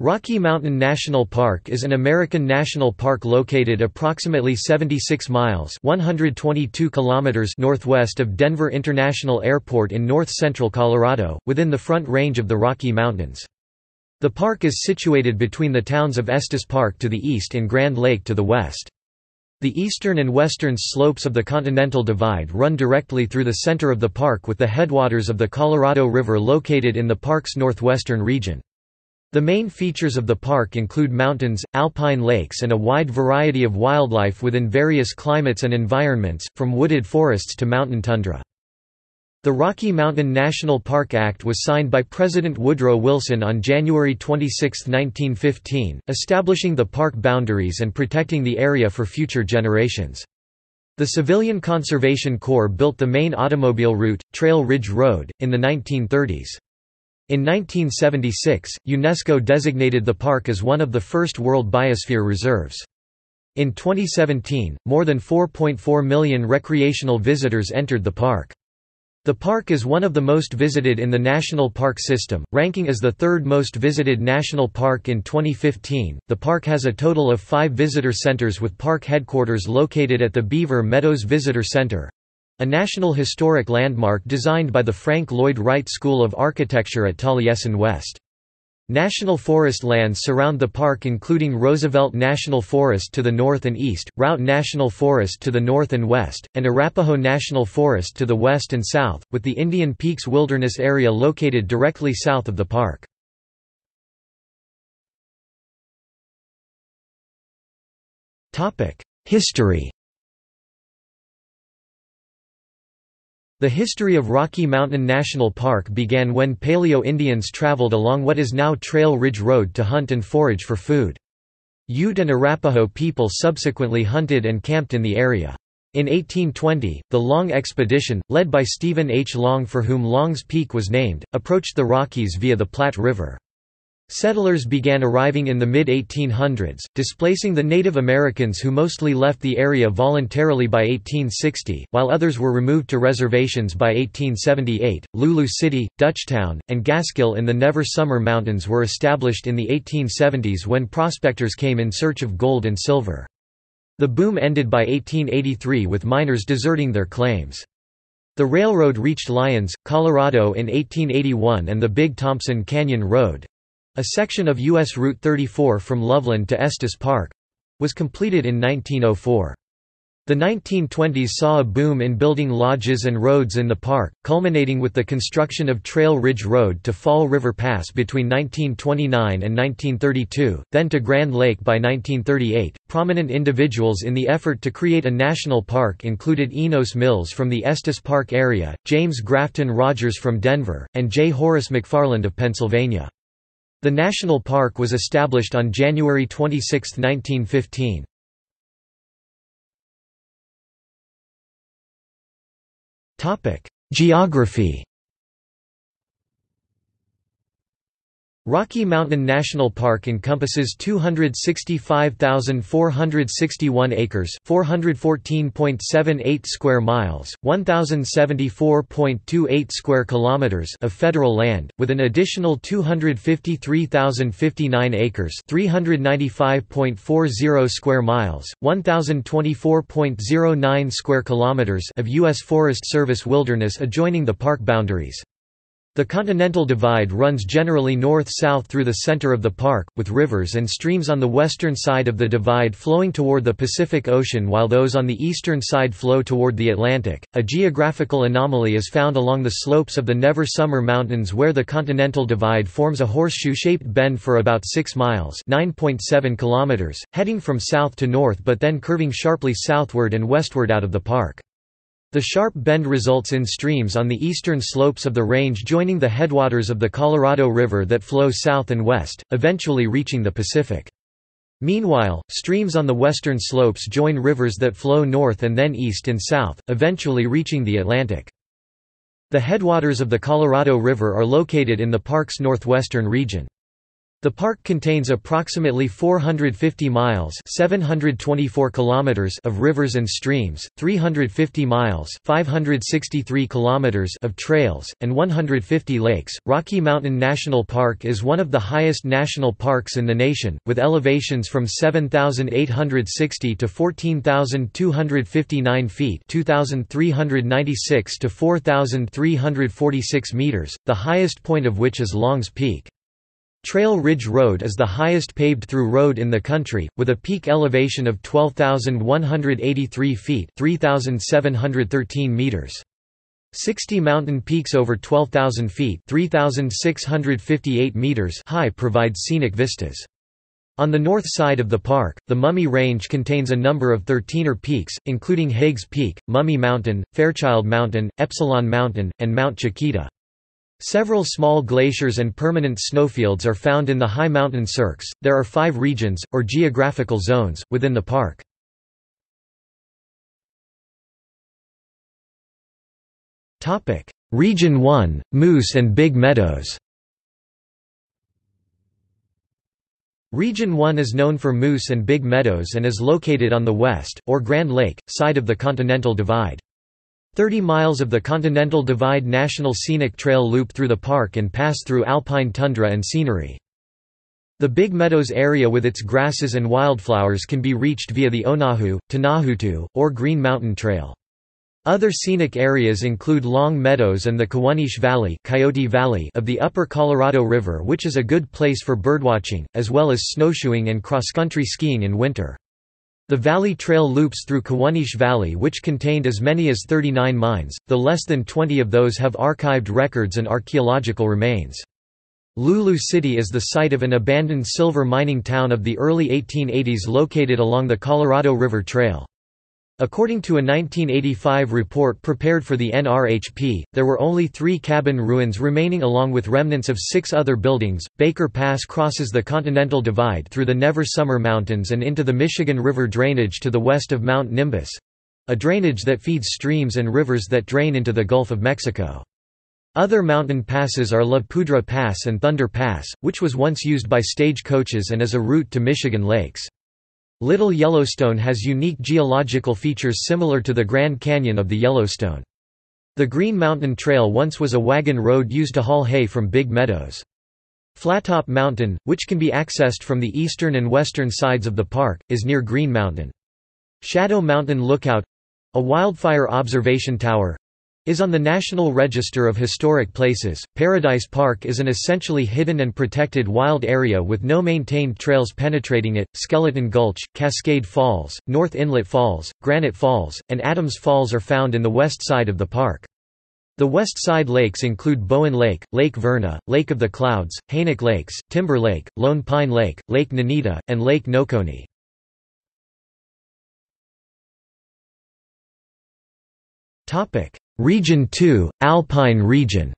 Rocky Mountain National Park is an American national park located approximately 76 miles 122 kilometers northwest of Denver International Airport in north-central Colorado, within the Front Range of the Rocky Mountains. The park is situated between the towns of Estes Park to the east and Grand Lake to the west. The eastern and western slopes of the Continental Divide run directly through the center of the park with the headwaters of the Colorado River located in the park's northwestern region. The main features of the park include mountains, alpine lakes and a wide variety of wildlife within various climates and environments, from wooded forests to mountain tundra. The Rocky Mountain National Park Act was signed by President Woodrow Wilson on January 26, 1915, establishing the park boundaries and protecting the area for future generations. The Civilian Conservation Corps built the main automobile route, Trail Ridge Road, in the 1930s. In 1976, UNESCO designated the park as one of the first World Biosphere Reserves. In 2017, more than 4.4 million recreational visitors entered the park. The park is one of the most visited in the national park system, ranking as the third most visited national park in 2015. The park has a total of five visitor centers with park headquarters located at the Beaver Meadows Visitor Center, a National Historic Landmark designed by the Frank Lloyd Wright School of Architecture at Taliesin West. National forest lands surround the park including Roosevelt National Forest to the north and east, Routt National Forest to the north and west, and Arapaho National Forest to the west and south, with the Indian Peaks Wilderness Area located directly south of the park. History The history of Rocky Mountain National Park began when Paleo-Indians traveled along what is now Trail Ridge Road to hunt and forage for food. Ute and Arapaho people subsequently hunted and camped in the area. In 1820, the Long Expedition, led by Stephen H. Long for whom Long's Peak was named, approached the Rockies via the Platte River. Settlers began arriving in the mid-1800s, displacing the Native Americans who mostly left the area voluntarily by 1860, while others were removed to reservations by 1878. Lulu City, Dutchtown, and Gaskill in the Never Summer Mountains were established in the 1870s when prospectors came in search of gold and silver. The boom ended by 1883 with miners deserting their claims. The railroad reached Lyons, Colorado in 1881 and the Big Thompson Canyon Road, a section of U.S. Route 34 from Loveland to Estes Park was completed in 1904. The 1920s saw a boom in building lodges and roads in the park, culminating with the construction of Trail Ridge Road to Fall River Pass between 1929 and 1932, then to Grand Lake by 1938. Prominent individuals in the effort to create a national park included Enos Mills from the Estes Park area, James Grafton Rogers from Denver, and J. Horace McFarland of Pennsylvania. The national park was established on January 26, 1915. Geography Rocky Mountain National Park encompasses 265,461 acres, 414.78 square miles, 1074.28 square kilometers of federal land, with an additional 253,059 acres, 395.40 square miles, 1024.09 square kilometers of US Forest Service wilderness adjoining the park boundaries. The Continental Divide runs generally north-south through the center of the park, with rivers and streams on the western side of the divide flowing toward the Pacific Ocean while those on the eastern side flow toward the Atlantic. A geographical anomaly is found along the slopes of the Never Summer Mountains where the Continental Divide forms a horseshoe-shaped bend for about 6 miles (9.7 kilometers), heading from south to north but then curving sharply southward and westward out of the park. The sharp bend results in streams on the eastern slopes of the range joining the headwaters of the Colorado River that flow south and west, eventually reaching the Pacific. Meanwhile, streams on the western slopes join rivers that flow north and then east and south, eventually reaching the Atlantic. The headwaters of the Colorado River are located in the park's northwestern region. The park contains approximately 450 miles 724 kilometers of rivers and streams, 350 miles 563 kilometers of trails, and 150 lakes. Rocky Mountain National Park is one of the highest national parks in the nation, with elevations from 7,860 to 14,259 feet 2,396 to 4,346 meters, the highest point of which is Longs Peak. Trail Ridge Road is the highest paved-through road in the country, with a peak elevation of 12,183 feet 3,713 meters. 60 mountain peaks over 12,000 feet 3,658 meters high provide scenic vistas. On the north side of the park, the Mummy Range contains a number of 13er peaks, including Hagues Peak, Mummy Mountain, Fairchild Mountain, Epsilon Mountain, and Mount Chiquita. Several small glaciers and permanent snowfields are found in the high mountain cirques. There are five regions, or geographical zones, within the park. Region 1 – Moose and Big Meadows Region 1 is known for moose and big meadows and is located on the west, or Grand Lake, side of the Continental Divide. 30 miles of the Continental Divide National Scenic Trail loop through the park and pass through alpine tundra and scenery. The Big Meadows area with its grasses and wildflowers can be reached via the Onahu, Tonahutu, or Green Mountain Trail. Other scenic areas include Long Meadows and the Kawuneeche Valley, Coyote Valley of the upper Colorado River which is a good place for birdwatching, as well as snowshoeing and cross-country skiing in winter. The valley trail loops through Kawuneeche Valley which contained as many as 39 mines, though less than 20 of those have archived records and archaeological remains. Lulu City is the site of an abandoned silver mining town of the early 1880s located along the Colorado River Trail. According to a 1985 report prepared for the NRHP, there were only three cabin ruins remaining along with remnants of six other buildings. Baker Pass crosses the Continental Divide through the Never Summer Mountains and into the Michigan River drainage to the west of Mount Nimbus a drainage that feeds streams and rivers that drain into the Gulf of Mexico. Other mountain passes are La Poudre Pass and Thunder Pass, which was once used by stage coaches and is a route to Michigan lakes. Little Yellowstone has unique geological features similar to the Grand Canyon of the Yellowstone. The Green Mountain Trail once was a wagon road used to haul hay from Big Meadows. Flattop Mountain, which can be accessed from the eastern and western sides of the park, is near Green Mountain. Shadow Mountain Lookout—a wildfire observation tower, is on the National Register of Historic Places. Paradise Park is an essentially hidden and protected wild area with no maintained trails penetrating it. Skeleton Gulch, Cascade Falls, North Inlet Falls, Granite Falls, and Adams Falls are found in the west side of the park. The west side lakes include Bowen Lake, Lake Verna, Lake of the Clouds, Haynach Lakes, Timber Lake, Lone Pine Lake, Lake Nanita, and Lake Nokoni. Topic: Region 2, Alpine region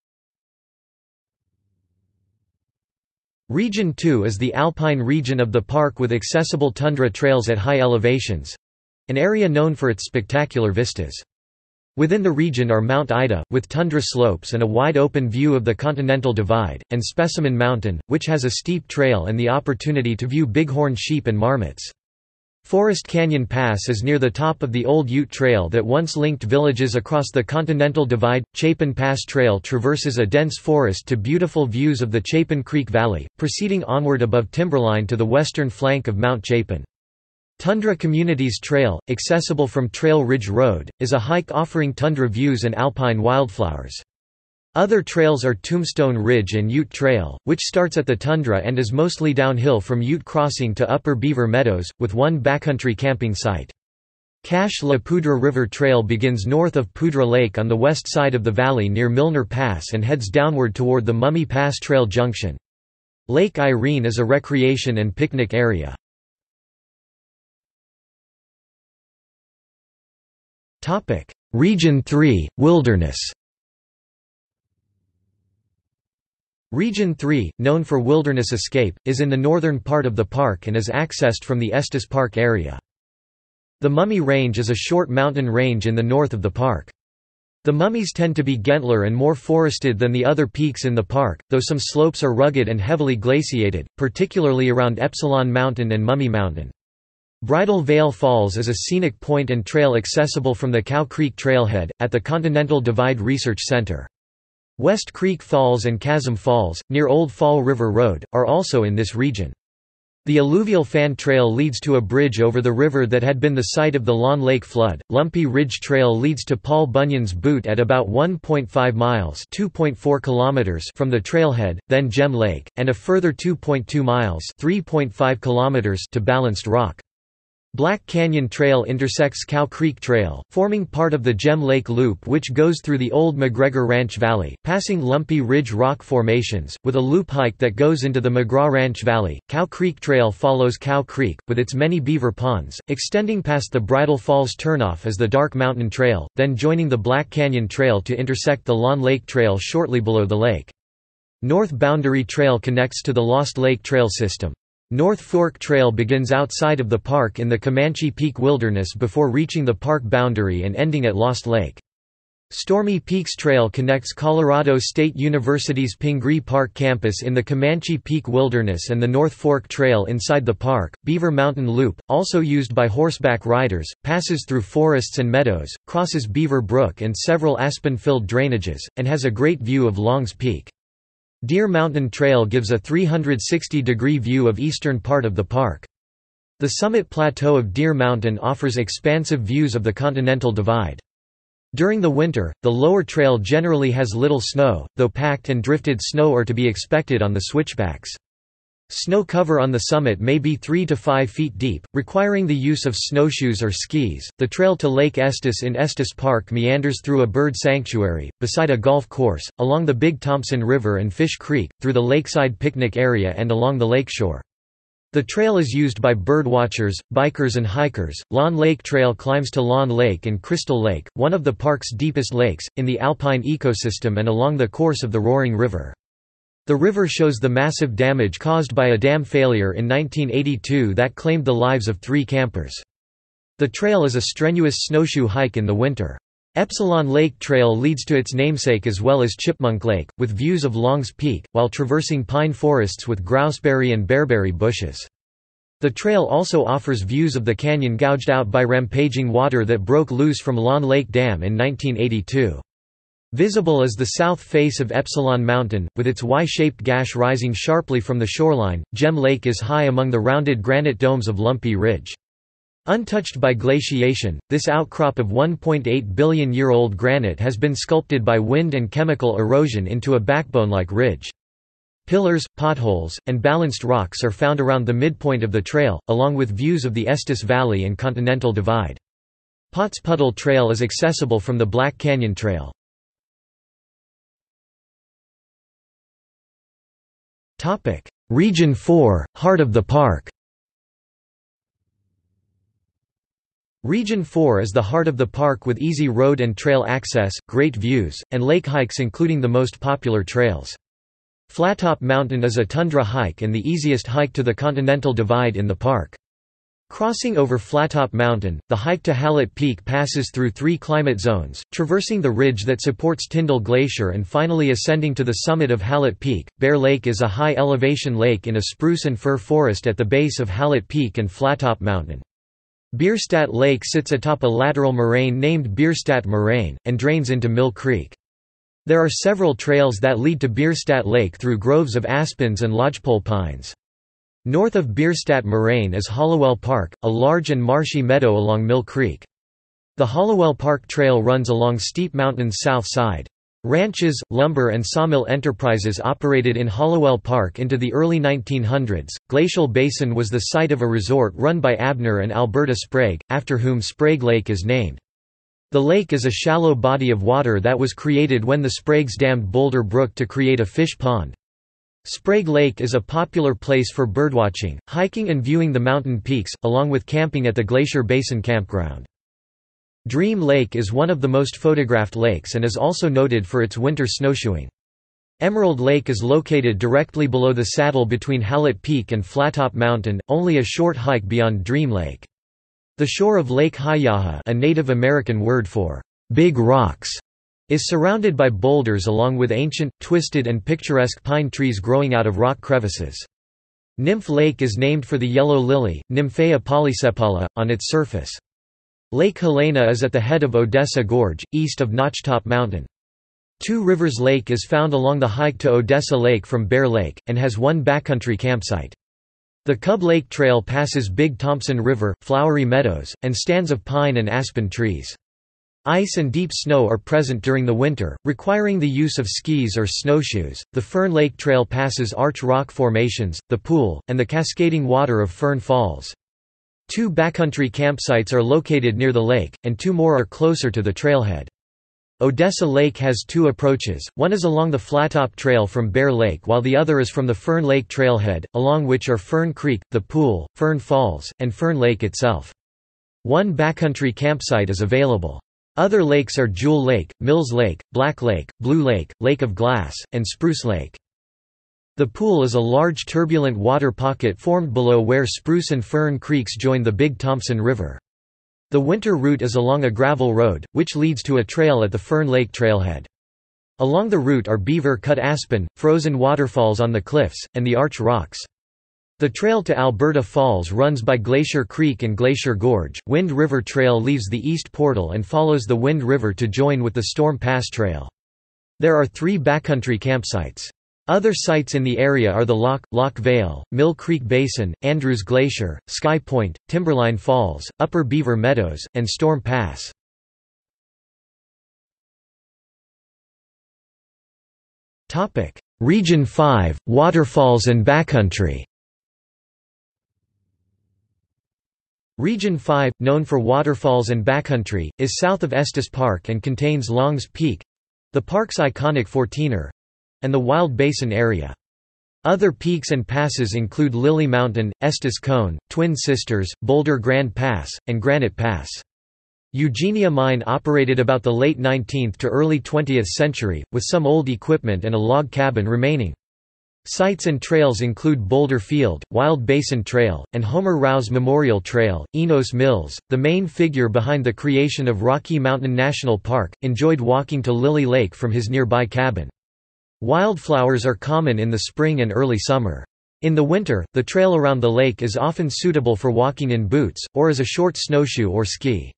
Region 2 is the alpine region of the park with accessible tundra trails at high elevations—an area known for its spectacular vistas. Within the region are Mount Ida, with tundra slopes and a wide-open view of the Continental Divide, and Specimen Mountain, which has a steep trail and the opportunity to view bighorn sheep and marmots. Forest Canyon Pass is near the top of the old Ute Trail that once linked villages across the Continental Divide. Chapin Pass Trail traverses a dense forest to beautiful views of the Chapin Creek Valley, proceeding onward above timberline to the western flank of Mount Chapin. Tundra Communities Trail, accessible from Trail Ridge Road, is a hike offering tundra views and alpine wildflowers. Other trails are Tombstone Ridge and Ute Trail, which starts at the tundra and is mostly downhill from Ute Crossing to Upper Beaver Meadows, with one backcountry camping site. Cache La Poudre River Trail begins north of Poudre Lake on the west side of the valley near Milner Pass and heads downward toward the Mummy Pass Trail junction. Lake Irene is a recreation and picnic area. Region 3, Wilderness Region 3, known for wilderness escape, is in the northern part of the park and is accessed from the Estes Park area. The Mummy Range is a short mountain range in the north of the park. The mummies tend to be gentler and more forested than the other peaks in the park, though some slopes are rugged and heavily glaciated, particularly around Epsilon Mountain and Mummy Mountain. Bridal Veil Falls is a scenic point and trail accessible from the Cow Creek Trailhead, at the Continental Divide Research Center. West Creek Falls and Chasm Falls, near Old Fall River Road, are also in this region. The alluvial fan trail leads to a bridge over the river that had been the site of the Lawn Lake flood. Lumpy Ridge Trail leads to Paul Bunyan's Boot at about 1.5 miles (2.4 kilometers) from the trailhead, then Gem Lake, and a further 2.2 miles (3.5 kilometers) to Balanced Rock. Black Canyon Trail intersects Cow Creek Trail, forming part of the Gem Lake Loop which goes through the old McGregor Ranch Valley, passing lumpy ridge rock formations, with a loop hike that goes into the McGraw Ranch Valley. Cow Creek Trail follows Cow Creek, with its many beaver ponds, extending past the Bridal Falls turnoff as the Dark Mountain Trail, then joining the Black Canyon Trail to intersect the Lawn Lake Trail shortly below the lake. North Boundary Trail connects to the Lost Lake Trail system. North Fork Trail begins outside of the park in the Comanche Peak Wilderness before reaching the park boundary and ending at Lost Lake. Stormy Peaks Trail connects Colorado State University's Pingree Park campus in the Comanche Peak Wilderness and the North Fork Trail inside the park. Beaver Mountain Loop, also used by horseback riders, passes through forests and meadows, crosses Beaver Brook and several aspen-filled drainages, and has a great view of Long's Peak. Deer Mountain Trail gives a 360-degree view of eastern part of the park. The summit plateau of Deer Mountain offers expansive views of the Continental Divide. During the winter, the lower trail generally has little snow, though packed and drifted snow are to be expected on the switchbacks. Snow cover on the summit may be 3 to 5 feet deep, requiring the use of snowshoes or skis. The trail to Lake Estes in Estes Park meanders through a bird sanctuary, beside a golf course, along the Big Thompson River and Fish Creek, through the lakeside picnic area and along the lakeshore. The trail is used by birdwatchers, bikers and hikers. Lawn Lake Trail climbs to Lawn Lake and Crystal Lake, one of the park's deepest lakes, in the alpine ecosystem and along the course of the Roaring River. The river shows the massive damage caused by a dam failure in 1982 that claimed the lives of three campers. The trail is a strenuous snowshoe hike in the winter. Epsilon Lake Trail leads to its namesake as well as Chipmunk Lake, with views of Long's Peak, while traversing pine forests with grouseberry and bearberry bushes. The trail also offers views of the canyon gouged out by rampaging water that broke loose from Lawn Lake Dam in 1982. Visible is the south face of Epsilon Mountain, with its Y-shaped gash rising sharply from the shoreline. Gem Lake is high among the rounded granite domes of Lumpy Ridge. Untouched by glaciation, this outcrop of 1.8 billion year old granite has been sculpted by wind and chemical erosion into a backbone-like ridge. Pillars, potholes, and balanced rocks are found around the midpoint of the trail, along with views of the Estes Valley and Continental Divide. Potts Puddle Trail is accessible from the Black Canyon Trail. Topic: Region 4, Heart of the Park. Region 4 is the heart of the park with easy road and trail access, great views, and lake hikes including the most popular trails. Flattop Mountain is a tundra hike and the easiest hike to the Continental Divide in the park. Crossing over Flattop Mountain, the hike to Hallett Peak passes through three climate zones, traversing the ridge that supports Tyndall Glacier and finally ascending to the summit of Hallett Peak. Bear Lake is a high-elevation lake in a spruce and fir forest at the base of Hallett Peak and Flattop Mountain. Bierstadt Lake sits atop a lateral moraine named Bierstadt Moraine, and drains into Mill Creek. There are several trails that lead to Bierstadt Lake through groves of aspens and lodgepole pines. North of Bierstadt Moraine is Hollowell Park, a large and marshy meadow along Mill Creek. The Hollowell Park Trail runs along Steep Mountain's south side. Ranches, lumber and sawmill enterprises operated in Hollowell Park into the early 1900s. Glacier Basin was the site of a resort run by Abner and Alberta Sprague, after whom Sprague Lake is named. The lake is a shallow body of water that was created when the Spragues dammed Boulder Brook to create a fish pond. Sprague Lake is a popular place for birdwatching, hiking and viewing the mountain peaks, along with camping at the Glacier Basin Campground. Dream Lake is one of the most photographed lakes and is also noted for its winter snowshoeing. Emerald Lake is located directly below the saddle between Hallett Peak and Flattop Mountain, only a short hike beyond Dream Lake. The shore of Lake Haiyaha a Native American word for big rocks Is surrounded by boulders along with ancient, twisted and picturesque pine trees growing out of rock crevices. Nymph Lake is named for the yellow lily, Nymphaea polysepala, on its surface. Lake Helena is at the head of Odessa Gorge, east of Notchtop Mountain. Two Rivers Lake is found along the hike to Odessa Lake from Bear Lake, and has one backcountry campsite. The Cub Lake Trail passes Big Thompson River, flowery meadows, and stands of pine and aspen trees. Ice and deep snow are present during the winter, requiring the use of skis or snowshoes. The Fern Lake Trail passes arch rock formations, the pool, and the cascading water of Fern Falls. Two backcountry campsites are located near the lake, and two more are closer to the trailhead. Odessa Lake has two approaches, one is along the Flattop Trail from Bear Lake while the other is from the Fern Lake Trailhead, along which are Fern Creek, the pool, Fern Falls, and Fern Lake itself. One backcountry campsite is available. Other lakes are Jewel Lake, Mills Lake, Black Lake, Blue Lake, Lake of Glass, and Spruce Lake. The pool is a large turbulent water pocket formed below where Spruce and Fern Creeks join the Big Thompson River. The winter route is along a gravel road, which leads to a trail at the Fern Lake trailhead. Along the route are beaver-cut aspen, frozen waterfalls on the cliffs, and the arch rocks. The trail to Alberta Falls runs by Glacier Creek and Glacier Gorge. Wind River Trail leaves the east portal and follows the Wind River to join with the Storm Pass Trail. There are three backcountry campsites. Other sites in the area are the Loch, Loch Vale, Mill Creek Basin, Andrews Glacier, Sky Point, Timberline Falls, Upper Beaver Meadows, and Storm Pass. Region 5, Waterfalls and Backcountry Region 5, known for waterfalls and backcountry, is south of Estes Park and contains Longs Peak—the park's iconic 14er—and the Wild Basin area. Other peaks and passes include Lily Mountain, Estes Cone, Twin Sisters, Boulder Grand Pass, and Granite Pass. Eugenia Mine operated about the late 19th to early 20th century, with some old equipment and a log cabin remaining. Sites and trails include Boulder Field, Wild Basin Trail, and Homer Rouse Memorial Trail. Enos Mills, the main figure behind the creation of Rocky Mountain National Park, enjoyed walking to Lily Lake from his nearby cabin. Wildflowers are common in the spring and early summer. In the winter, the trail around the lake is often suitable for walking in boots, or as a short snowshoe or ski.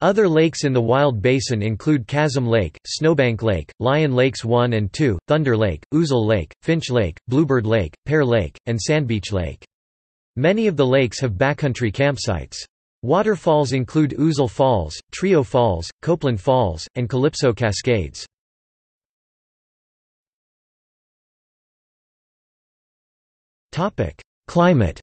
Other lakes in the Wild Basin include Chasm Lake, Snowbank Lake, Lion Lakes 1 and 2, Thunder Lake, Ouzel Lake, Finch Lake, Bluebird Lake, Pear Lake, and Sandbeach Lake. Many of the lakes have backcountry campsites. Waterfalls include Ouzel Falls, Trio Falls, Copeland Falls, and Calypso Cascades. Climate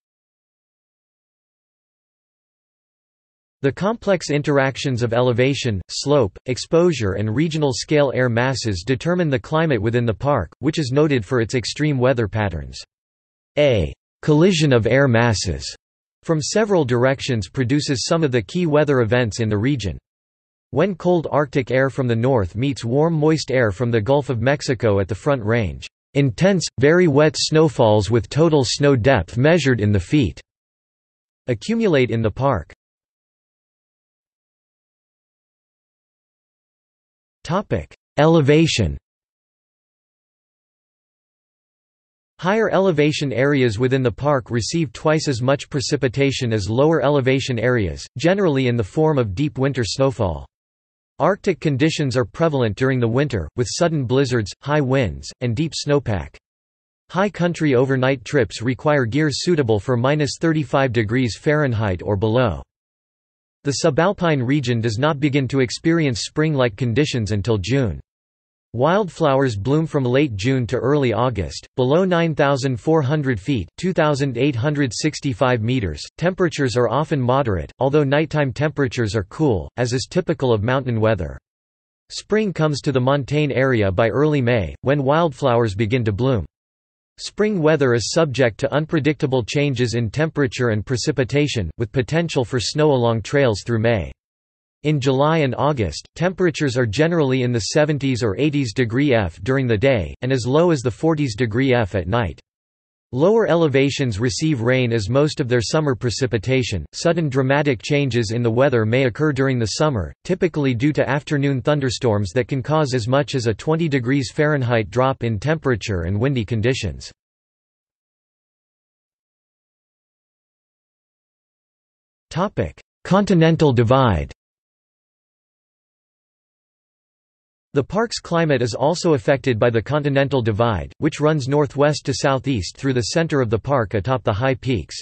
The complex interactions of elevation, slope, exposure and regional scale air masses determine the climate within the park, which is noted for its extreme weather patterns. A collision of air masses from several directions produces some of the key weather events in the region. When cold Arctic air from the north meets warm moist air from the Gulf of Mexico at the Front Range, intense, very wet snowfalls with total snow depth measured in the feet accumulate in the park. Topic: Elevation. Higher elevation areas within the park receive twice as much precipitation as lower elevation areas, generally in the form of deep winter snowfall. Arctic conditions are prevalent during the winter, with sudden blizzards, high winds, and deep snowpack. High country overnight trips require gear suitable for minus 35 degrees Fahrenheit or below. The subalpine region does not begin to experience spring-like conditions until June. Wildflowers bloom from late June to early August. Below 9,400 feet (2,865 meters), temperatures are often moderate, although nighttime temperatures are cool, as is typical of mountain weather. Spring comes to the montane area by early May, when wildflowers begin to bloom. Spring weather is subject to unpredictable changes in temperature and precipitation, with potential for snow along trails through May. In July and August, temperatures are generally in the 70s or 80s degree F during the day, and as low as the 40s degree F at night. Lower elevations receive rain as most of their summer precipitation. Sudden dramatic changes in the weather may occur during the summer, typically due to afternoon thunderstorms that can cause as much as a 20 degrees Fahrenheit drop in temperature and windy conditions. Continental Divide. The park's climate is also affected by the Continental Divide, which runs northwest to southeast through the center of the park atop the high peaks.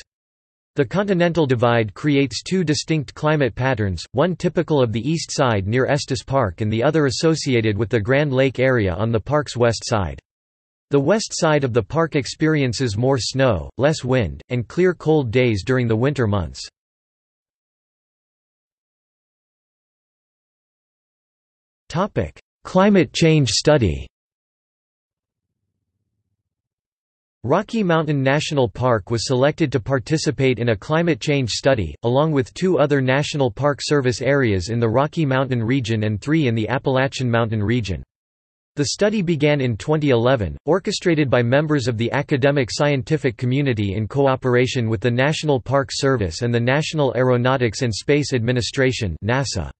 The Continental Divide creates two distinct climate patterns, one typical of the east side near Estes Park and the other associated with the Grand Lake area on the park's west side. The west side of the park experiences more snow, less wind, and clear cold days during the winter months. Climate change study Rocky Mountain National Park was selected to participate in a climate change study, along with two other National Park Service areas in the Rocky Mountain region and three in the Appalachian Mountain region. The study began in 2011, orchestrated by members of the academic scientific community in cooperation with the National Park Service and the National Aeronautics and Space Administration NASA.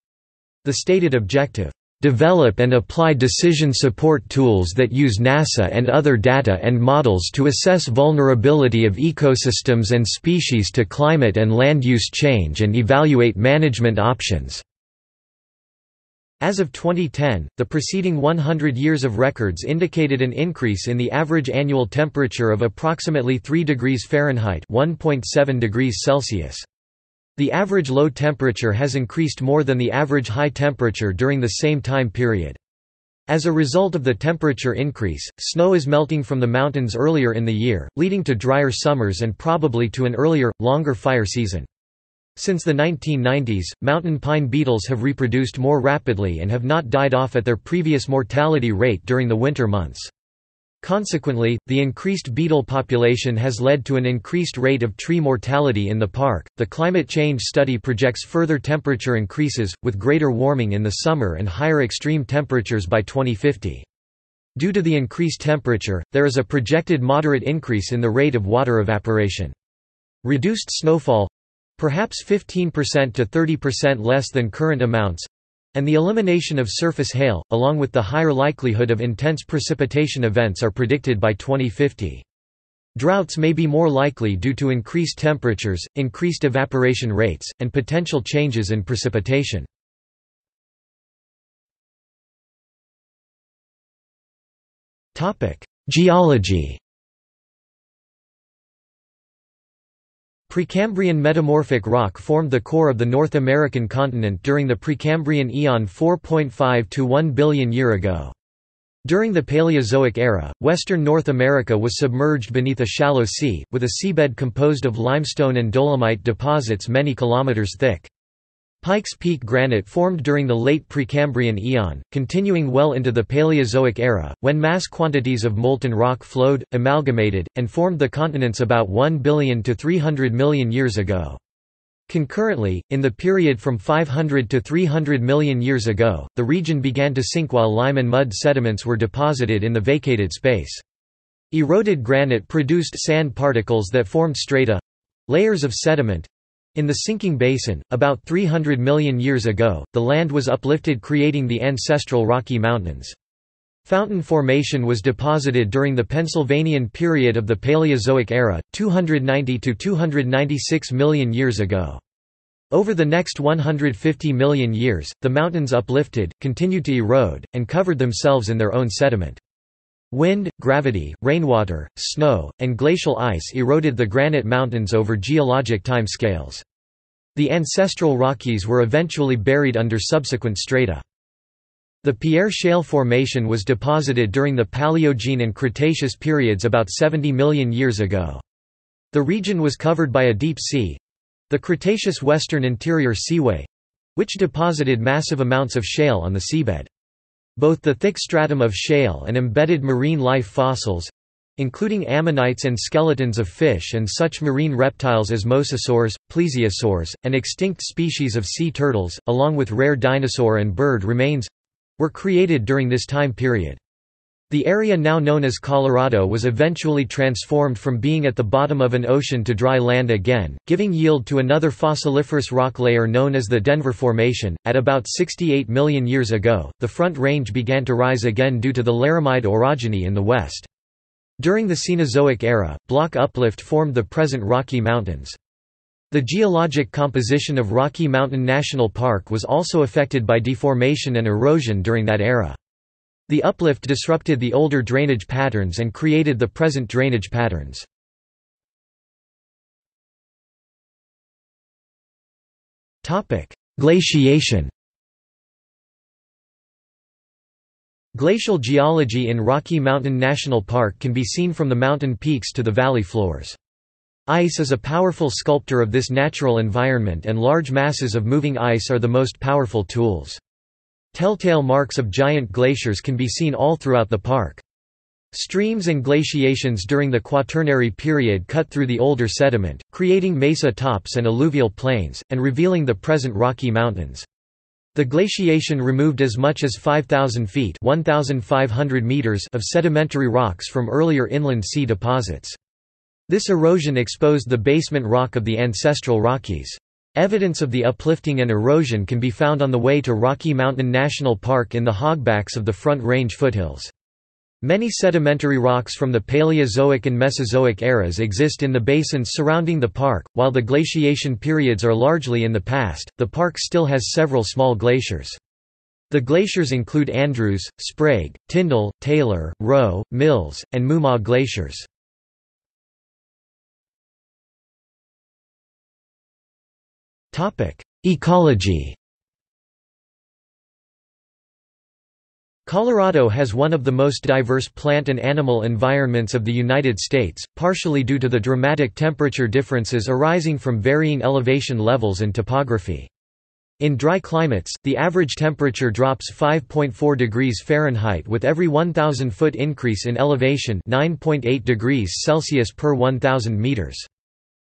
The stated objective, develop and apply decision support tools that use NASA and other data and models to assess vulnerability of ecosystems and species to climate and land use change and evaluate management options. As of 2010, the preceding 100 years of records indicated an increase in the average annual temperature of approximately 3 degrees Fahrenheit 1.7 degrees Celsius. The average low temperature has increased more than the average high temperature during the same time period. As a result of the temperature increase, snow is melting from the mountains earlier in the year, leading to drier summers and probably to an earlier, longer fire season. Since the 1990s, mountain pine beetles have reproduced more rapidly and have not died off at their previous mortality rate during the winter months. Consequently, the increased beetle population has led to an increased rate of tree mortality in the park. The climate change study projects further temperature increases, with greater warming in the summer and higher extreme temperatures by 2050. Due to the increased temperature, there is a projected moderate increase in the rate of water evaporation. Reduced snowfall perhaps 15% to 30% less than current amounts and the elimination of surface hail, along with the higher likelihood of intense precipitation events are predicted by 2050. Droughts may be more likely due to increased temperatures, increased evaporation rates, and potential changes in precipitation. Geology Precambrian metamorphic rock formed the core of the North American continent during the Precambrian eon 4.5 to 1 billion year ago. During the Paleozoic era, western North America was submerged beneath a shallow sea, with a seabed composed of limestone and dolomite deposits many kilometers thick. Pikes Peak granite formed during the late Precambrian eon, continuing well into the Paleozoic era, when mass quantities of molten rock flowed, amalgamated, and formed the continents about 1 billion to 300 million years ago. Concurrently, in the period from 500 to 300 million years ago, the region began to sink while lime and mud sediments were deposited in the vacated space. Eroded granite produced sand particles that formed strata—layers of sediment, in the sinking basin, about 300 million years ago, the land was uplifted creating the ancestral Rocky Mountains. Fountain formation was deposited during the Pennsylvanian period of the Paleozoic era, 290 to 296 million years ago. Over the next 150 million years, the mountains uplifted, continued to erode, and covered themselves in their own sediment. Wind, gravity, rainwater, snow, and glacial ice eroded the granite mountains over geologic time scales. The ancestral Rockies were eventually buried under subsequent strata. The Pierre Shale Formation was deposited during the Paleogene and Cretaceous periods about 70 million years ago. The region was covered by a deep sea—the Cretaceous Western Interior Seaway—which deposited massive amounts of shale on the seabed. Both the thick stratum of shale and embedded marine life fossils including ammonites and skeletons of fish and such marine reptiles as mosasaurs, plesiosaurs, and extinct species of sea turtles, along with rare dinosaur and bird remains were created during this time period. The area now known as Colorado was eventually transformed from being at the bottom of an ocean to dry land again, giving yield to another fossiliferous rock layer known as the Denver Formation. At about 68 million years ago, the Front Range began to rise again due to the Laramide orogeny in the west. During the Cenozoic era, block uplift formed the present Rocky Mountains. The geologic composition of Rocky Mountain National Park was also affected by deformation and erosion during that era. The uplift disrupted the older drainage patterns and created the present drainage patterns. Glaciation Glacial geology in Rocky Mountain National Park can be seen from the mountain peaks to the valley floors. Ice is a powerful sculptor of this natural environment and large masses of moving ice are the most powerful tools. Telltale marks of giant glaciers can be seen all throughout the park. Streams and glaciations during the Quaternary period cut through the older sediment, creating mesa tops and alluvial plains, and revealing the present Rocky Mountains. The glaciation removed as much as 5,000 feet meters of sedimentary rocks from earlier inland sea deposits. This erosion exposed the basement rock of the ancestral Rockies. Evidence of the uplifting and erosion can be found on the way to Rocky Mountain National Park in the hogbacks of the Front Range foothills. Many sedimentary rocks from the Paleozoic and Mesozoic eras exist in the basins surrounding the park. While the glaciation periods are largely in the past, the park still has several small glaciers. The glaciers include Andrews, Sprague, Tyndall, Taylor, Rowe, Mills, and Moomaw glaciers. Ecology Colorado has one of the most diverse plant and animal environments of the United States, partially due to the dramatic temperature differences arising from varying elevation levels and topography. In dry climates, the average temperature drops 5.4 degrees Fahrenheit with every 1,000 foot increase in elevation 9.8 degrees Celsius per 1,000 meters.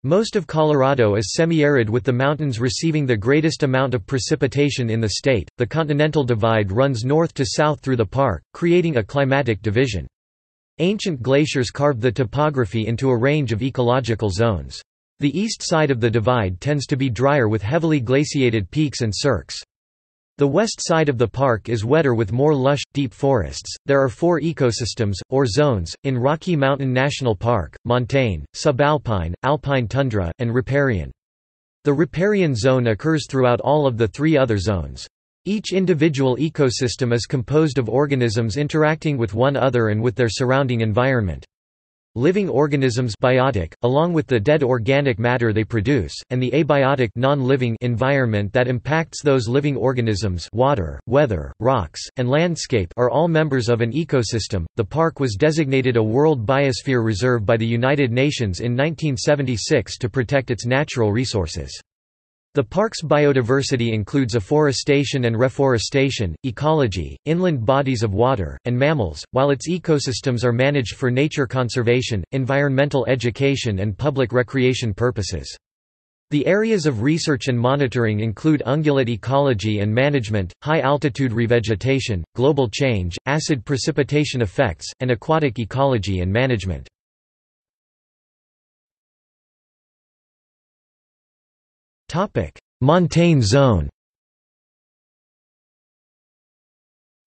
Most of Colorado is semi-arid with the mountains receiving the greatest amount of precipitation in the state. The Continental Divide runs north to south through the park, creating a climatic division. Ancient glaciers carved the topography into a range of ecological zones. The east side of the divide tends to be drier with heavily glaciated peaks and cirques. The west side of the park is wetter with more lush, deep forests. There are four ecosystems, or zones, in Rocky Mountain National Park montane, subalpine, alpine tundra, and riparian. The riparian zone occurs throughout all of the three other zones. Each individual ecosystem is composed of organisms interacting with one other and with their surrounding environment. Living organisms biotic, along with the dead organic matter they produce, and the abiotic non-living environment that impacts those living organisms water, weather, rocks, and landscape are all members of an ecosystem. The park was designated a World Biosphere Reserve by the United Nations in 1976 to protect its natural resources. The park's biodiversity includes afforestation and reforestation, ecology, inland bodies of water, and mammals, while its ecosystems are managed for nature conservation, environmental education and public recreation purposes. The areas of research and monitoring include ungulate ecology and management, high-altitude revegetation, global change, acid precipitation effects, and aquatic ecology and management. Montane zone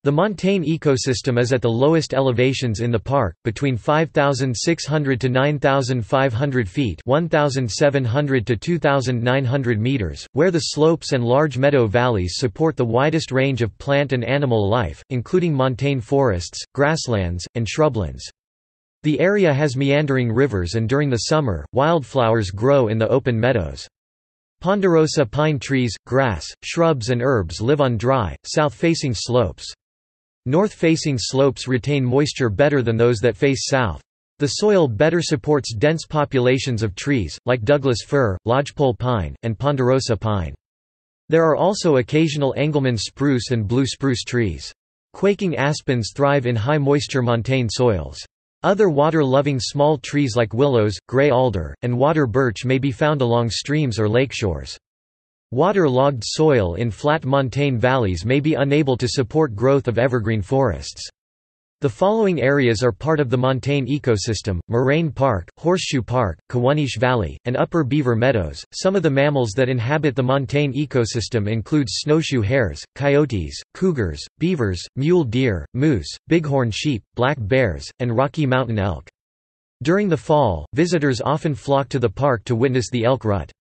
The montane ecosystem is at the lowest elevations in the park, between 5,600 to 9,500 feet 1,700 to 2,900 meters, where the slopes and large meadow valleys support the widest range of plant and animal life, including montane forests, grasslands, and shrublands. The area has meandering rivers and during the summer, wildflowers grow in the open meadows. Ponderosa pine trees, grass, shrubs and herbs live on dry, south-facing slopes. North-facing slopes retain moisture better than those that face south. The soil better supports dense populations of trees, like Douglas fir, lodgepole pine, and ponderosa pine. There are also occasional Engelmann spruce and blue spruce trees. Quaking aspens thrive in high-moisture montane soils. Other water-loving small trees like willows, gray alder, and water birch may be found along streams or lakeshores. Water-logged soil in flat montane valleys may be unable to support growth of evergreen forests. The following areas are part of the montane ecosystem, Moraine Park, Horseshoe Park, Kawuneeche Valley, and Upper Beaver Meadows. Some of the mammals that inhabit the montane ecosystem include snowshoe hares, coyotes, cougars, beavers, mule deer, moose, bighorn sheep, black bears, and Rocky Mountain elk. During the fall, visitors often flock to the park to witness the elk rut.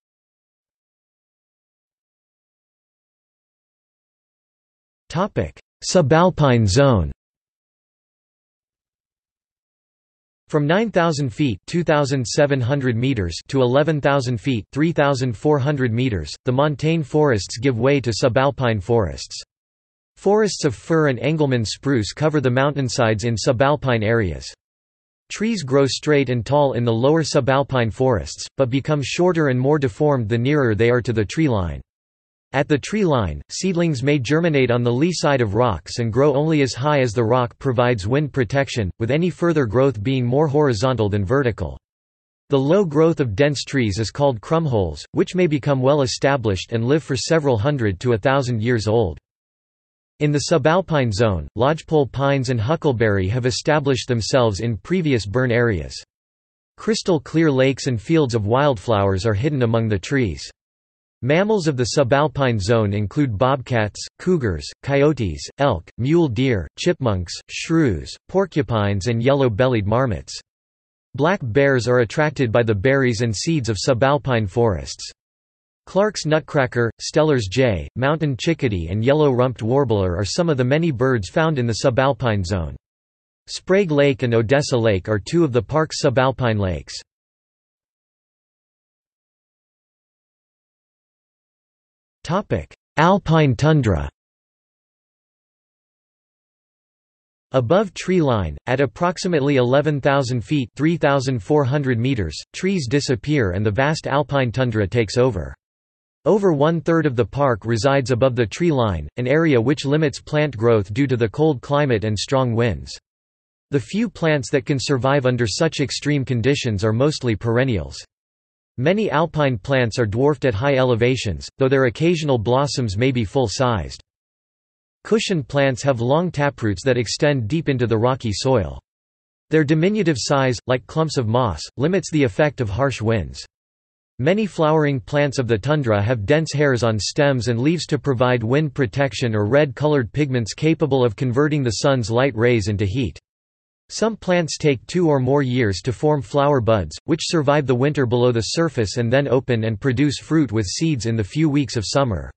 Subalpine zone From 9,000 feet (2,700 meters) to 11,000 feet (3,400 meters), the montane forests give way to subalpine forests. Forests of fir and Engelmann spruce cover the mountainsides in subalpine areas. Trees grow straight and tall in the lower subalpine forests, but become shorter and more deformed the nearer they are to the tree line. At the tree line, seedlings may germinate on the lee side of rocks and grow only as high as the rock provides wind protection, with any further growth being more horizontal than vertical. The low growth of dense trees is called krummholz, which may become well established and live for several hundred to a thousand years old. In the subalpine zone, lodgepole pines and huckleberry have established themselves in previous burn areas. Crystal clear lakes and fields of wildflowers are hidden among the trees. Mammals of the subalpine zone include bobcats, cougars, coyotes, elk, mule deer, chipmunks, shrews, porcupines and yellow-bellied marmots. Black bears are attracted by the berries and seeds of subalpine forests. Clark's nutcracker, Steller's jay, mountain chickadee and yellow-rumped warbler are some of the many birds found in the subalpine zone. Sprague Lake and Odessa Lake are two of the park's subalpine lakes. Alpine tundra Above tree line, at approximately 11,000 feet 3,400 meters, trees disappear and the vast alpine tundra takes over. Over one-third of the park resides above the tree line, an area which limits plant growth due to the cold climate and strong winds. The few plants that can survive under such extreme conditions are mostly perennials. Many alpine plants are dwarfed at high elevations, though their occasional blossoms may be full-sized. Cushion plants have long taproots that extend deep into the rocky soil. Their diminutive size, like clumps of moss, limits the effect of harsh winds. Many flowering plants of the tundra have dense hairs on stems and leaves to provide wind protection or red-colored pigments capable of converting the sun's light rays into heat. Some plants take two or more years to form flower buds, which survive the winter below the surface and then open and produce fruit with seeds in the few weeks of summer.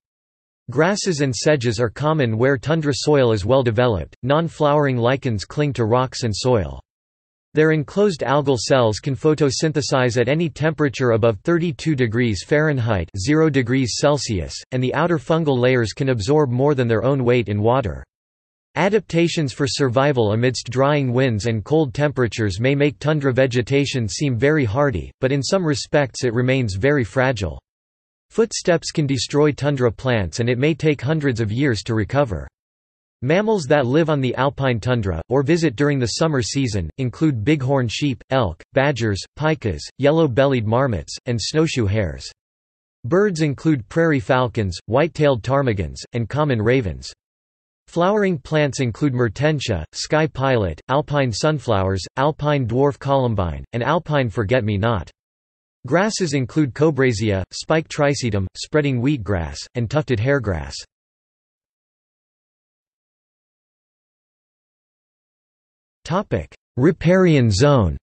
Grasses and sedges are common where tundra soil is well developed. Non-flowering lichens cling to rocks and soil. Their enclosed algal cells can photosynthesize at any temperature above 32 degrees Fahrenheit 0 degrees Celsius, and the outer fungal layers can absorb more than their own weight in water. Adaptations for survival amidst drying winds and cold temperatures may make tundra vegetation seem very hardy, but in some respects it remains very fragile. Footsteps can destroy tundra plants and it may take hundreds of years to recover. Mammals that live on the alpine tundra, or visit during the summer season, include bighorn sheep, elk, badgers, pikas, yellow-bellied marmots, and snowshoe hares. Birds include prairie falcons, white-tailed ptarmigans, and common ravens. Flowering plants include mertensia, sky pilot, alpine sunflowers, alpine dwarf columbine, and alpine forget-me-not. Grasses include kobresia, spike trisetum, spreading wheatgrass, and tufted hairgrass. Riparian zone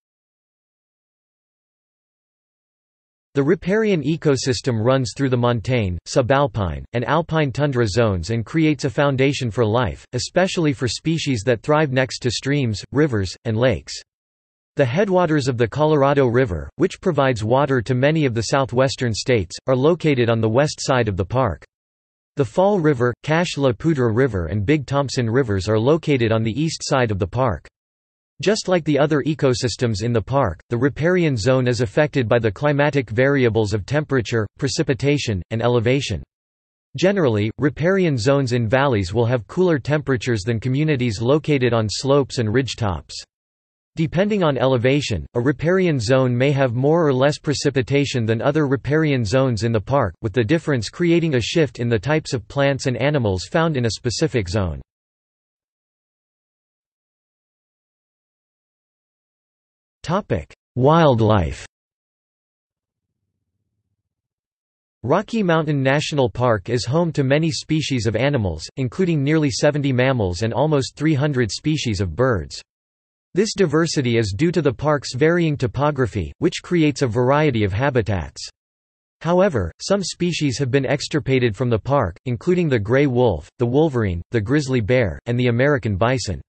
The riparian ecosystem runs through the montane, subalpine, and alpine tundra zones and creates a foundation for life, especially for species that thrive next to streams, rivers, and lakes. The headwaters of the Colorado River, which provides water to many of the southwestern states, are located on the west side of the park. The Fall River, Cache la Poudre River and Big Thompson Rivers are located on the east side of the park. Just like the other ecosystems in the park, the riparian zone is affected by the climatic variables of temperature, precipitation, and elevation. Generally, riparian zones in valleys will have cooler temperatures than communities located on slopes and ridgetops. Depending on elevation, a riparian zone may have more or less precipitation than other riparian zones in the park, with the difference creating a shift in the types of plants and animals found in a specific zone. Wildlife Rocky Mountain National Park is home to many species of animals, including nearly 70 mammals and almost 300 species of birds. This diversity is due to the park's varying topography, which creates a variety of habitats. However, some species have been extirpated from the park, including the gray wolf, the wolverine, the grizzly bear, and the American bison.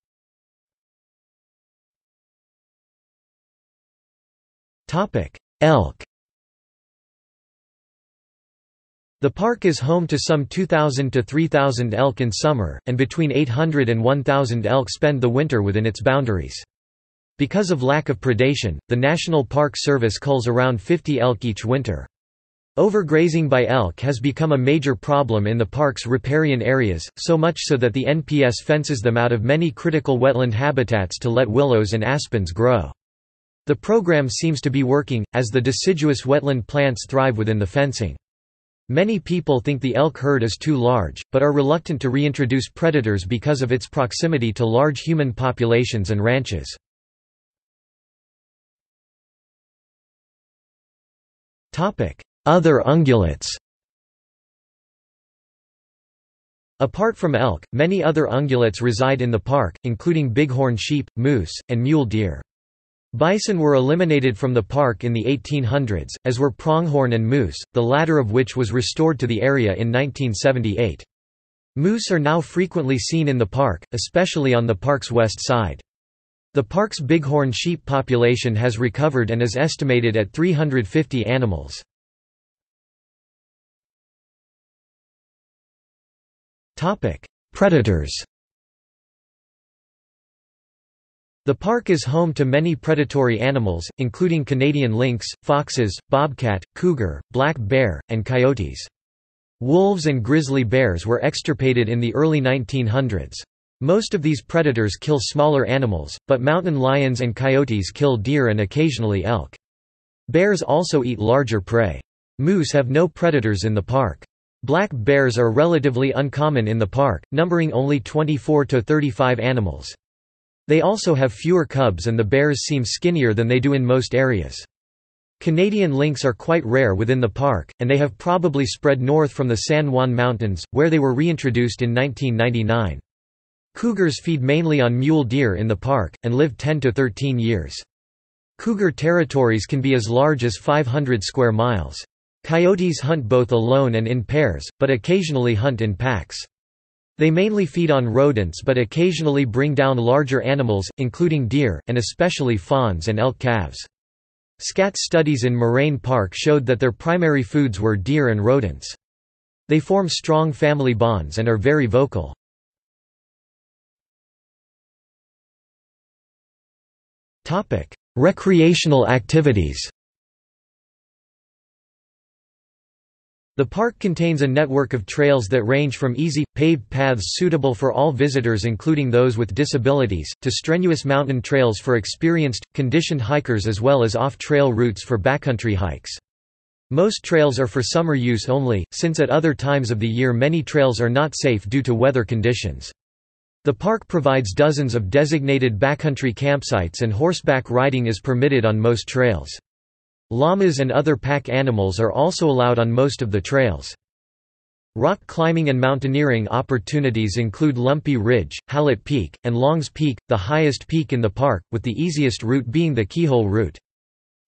Elk The park is home to some 2,000 to 3,000 elk in summer, and between 800 and 1,000 elk spend the winter within its boundaries. Because of lack of predation, the National Park Service culls around 50 elk each winter. Overgrazing by elk has become a major problem in the park's riparian areas, so much so that the NPS fences them out of many critical wetland habitats to let willows and aspens grow. The program seems to be working, as the deciduous wetland plants thrive within the fencing. Many people think the elk herd is too large, but are reluctant to reintroduce predators because of its proximity to large human populations and ranches. Other ungulates Apart from elk, many other ungulates reside in the park, including bighorn sheep, moose, and mule deer. Bison were eliminated from the park in the 1800s, as were pronghorn and moose, the latter of which was restored to the area in 1978. Moose are now frequently seen in the park, especially on the park's west side. The park's bighorn sheep population has recovered and is estimated at 350 animals. Predators The park is home to many predatory animals, including Canadian lynx, foxes, bobcat, cougar, black bear, and coyotes. Wolves and grizzly bears were extirpated in the early 1900s. Most of these predators kill smaller animals, but mountain lions and coyotes kill deer and occasionally elk. Bears also eat larger prey. Moose have no predators in the park. Black bears are relatively uncommon in the park, numbering only 24 to 35 animals. They also have fewer cubs and the bears seem skinnier than they do in most areas. Canadian lynx are quite rare within the park, and they have probably spread north from the San Juan Mountains, where they were reintroduced in 1999. Cougars feed mainly on mule deer in the park, and live 10 to 13 years. Cougar territories can be as large as 500 square miles. Coyotes hunt both alone and in pairs, but occasionally hunt in packs. They mainly feed on rodents but occasionally bring down larger animals, including deer, and especially fawns and elk calves. Scat studies in Moraine Park showed that their primary foods were deer and rodents. They form strong family bonds and are very vocal. Recreational activities The park contains a network of trails that range from easy, paved paths suitable for all visitors including those with disabilities, to strenuous mountain trails for experienced, conditioned hikers as well as off-trail routes for backcountry hikes. Most trails are for summer use only, since at other times of the year many trails are not safe due to weather conditions. The park provides dozens of designated backcountry campsites and horseback riding is permitted on most trails. Llamas and other pack animals are also allowed on most of the trails. Rock climbing and mountaineering opportunities include Lumpy Ridge, Hallett Peak, and Longs Peak, the highest peak in the park, with the easiest route being the Keyhole route.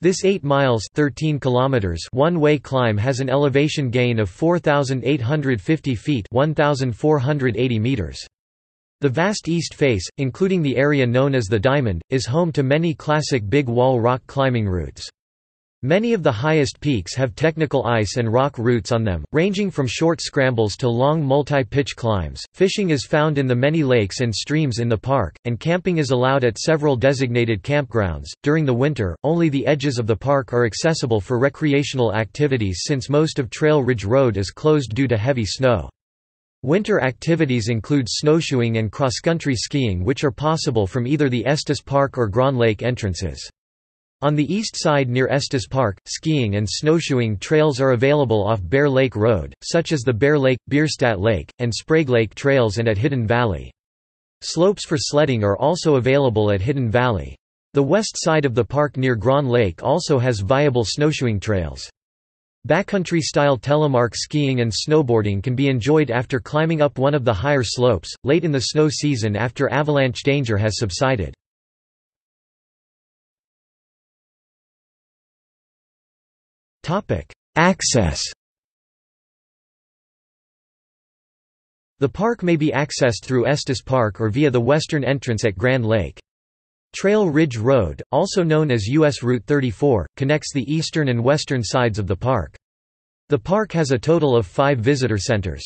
This 8 miles 13 kilometers one-way climb has an elevation gain of 4,850 feet 1,480 meters. The vast east face, including the area known as the Diamond, is home to many classic big wall rock climbing routes. Many of the highest peaks have technical ice and rock routes on them, ranging from short scrambles to long multi-pitch climbs. Fishing is found in the many lakes and streams in the park, and camping is allowed at several designated campgrounds. During the winter, only the edges of the park are accessible for recreational activities since most of Trail Ridge Road is closed due to heavy snow. Winter activities include snowshoeing and cross-country skiing which are possible from either the Estes Park or Grand Lake entrances. On the east side near Estes Park, skiing and snowshoeing trails are available off Bear Lake Road, such as the Bear Lake, Bierstadt Lake, and Sprague Lake trails and at Hidden Valley. Slopes for sledding are also available at Hidden Valley. The west side of the park near Grand Lake also has viable snowshoeing trails. Backcountry-style telemark skiing and snowboarding can be enjoyed after climbing up one of the higher slopes, late in the snow season after avalanche danger has subsided. Access The park may be accessed through Estes Park or via the western entrance at Grand Lake. Trail Ridge Road, also known as U.S. Route 34, connects the eastern and western sides of the park. The park has a total of five visitor centers.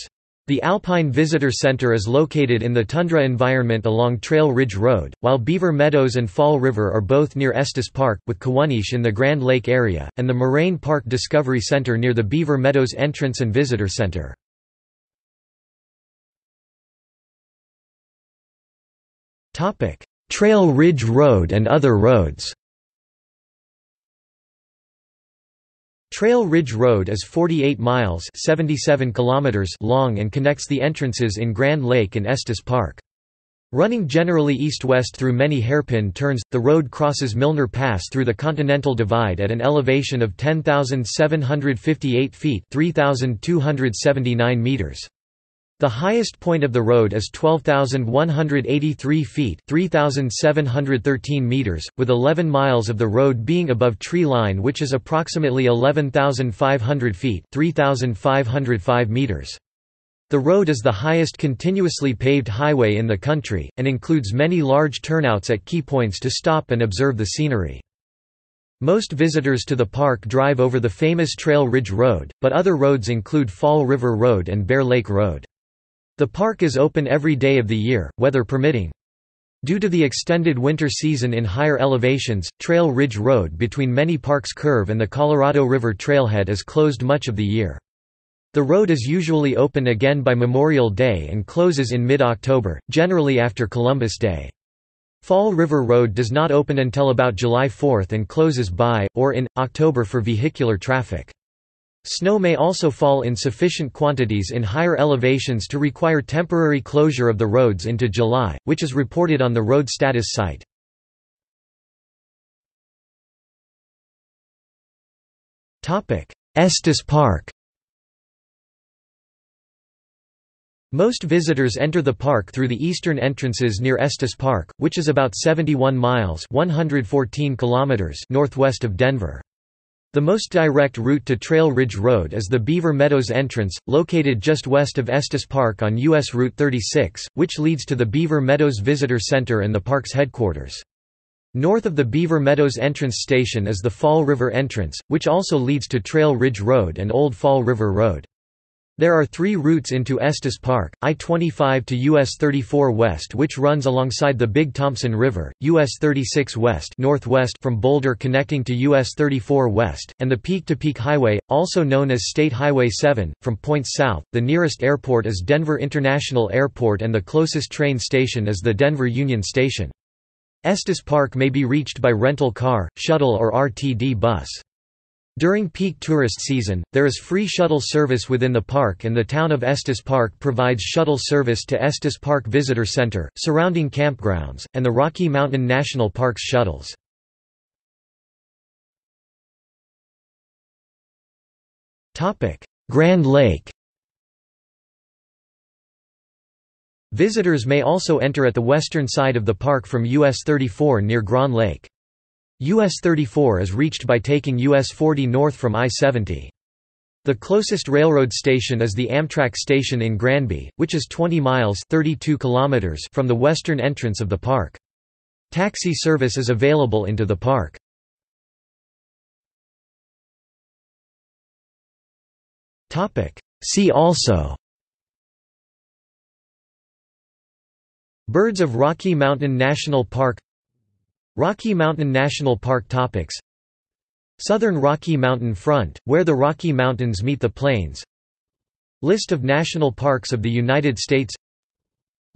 The Alpine Visitor Center is located in the tundra environment along Trail Ridge Road, while Beaver Meadows and Fall River are both near Estes Park, with Kawuneeche in the Grand Lake area, and the Moraine Park Discovery Center near the Beaver Meadows Entrance and Visitor Center. Trail Ridge Road and other roads Trail Ridge Road is 48 miles 77 kilometers long and connects the entrances in Grand Lake and Estes Park. Running generally east-west through many hairpin turns, the road crosses Milner Pass through the Continental Divide at an elevation of 10,758 feet 3,279 meters. The highest point of the road is 12,183 feet 3,713 meters, with 11 miles of the road being above tree line which is approximately 11,500 feet 3,505 meters. The road is the highest continuously paved highway in the country, and includes many large turnouts at key points to stop and observe the scenery. Most visitors to the park drive over the famous Trail Ridge Road, but other roads include Fall River Road and Bear Lake Road. The park is open every day of the year, weather permitting. Due to the extended winter season in higher elevations, Trail Ridge Road between many parks curve and the Colorado River trailhead is closed much of the year. The road is usually open again by Memorial Day and closes in mid-October, generally after Columbus Day. Fall River Road does not open until about July 4 and closes by, or in, October for vehicular traffic. Snow may also fall in sufficient quantities in higher elevations to require temporary closure of the roads into July, which is reported on the road status site. Estes Park Most visitors enter the park through the eastern entrances near Estes Park, which is about 71 miles 114 kilometers northwest of Denver. The most direct route to Trail Ridge Road is the Beaver Meadows entrance, located just west of Estes Park on U.S. Route 36, which leads to the Beaver Meadows Visitor Center and the park's headquarters. North of the Beaver Meadows entrance station is the Fall River entrance, which also leads to Trail Ridge Road and Old Fall River Road. There are three routes into Estes Park, I-25 to US 34 West which runs alongside the Big Thompson River, US 36 West northwest from Boulder connecting to US 34 West, and the Peak-to-Peak -Peak Highway, also known as State Highway 7, from points south. The nearest airport is Denver International Airport and the closest train station is the Denver Union Station. Estes Park may be reached by rental car, shuttle or RTD bus. During peak tourist season, there is free shuttle service within the park and the town of Estes Park provides shuttle service to Estes Park Visitor Center, surrounding campgrounds, and the Rocky Mountain National Parks shuttles. Grand Lake Visitors may also enter at the western side of the park from US 34 near Grand Lake. US 34 is reached by taking US 40 north from I-70. The closest railroad station is the Amtrak station in Granby, which is 20 miles 32 kilometers from the western entrance of the park. Taxi service is available into the park. See also Birds of Rocky Mountain National Park Rocky Mountain National Park topics. Southern Rocky Mountain Front, where the Rocky Mountains meet the plains. List of national parks of the United States.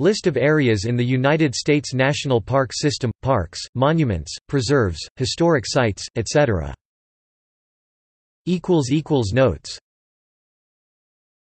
List of areas in the United States National Park System, parks, monuments, preserves, historic sites, etc. Notes